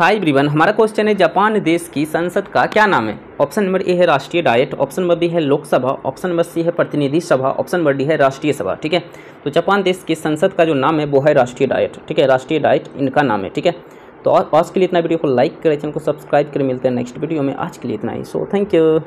हाय ब्रिवन हमारा क्वेश्चन है जापान देश की संसद का क्या नाम है? ऑप्शन नंबर ए है राष्ट्रीय डायट ऑप्शन नंबर बी है लोकसभा ऑप्शन नंबर सी है प्रतिनिधि सभा ऑप्शन नंबर डी है राष्ट्रीय सभा, ठीक है? तो जापान देश की संसद का जो नाम है वो है राष्ट्रीय डायट, ठीक है? राष्ट्रीय डायट इनका नाम है, ठीक है? तो आज के लिए इतना, वीडियो को लाइक करें चैनल को सब्सक्राइब करें, मिलते हैं नेक्स्ट वीडियो में, आज के लिए इतना ही। So thank you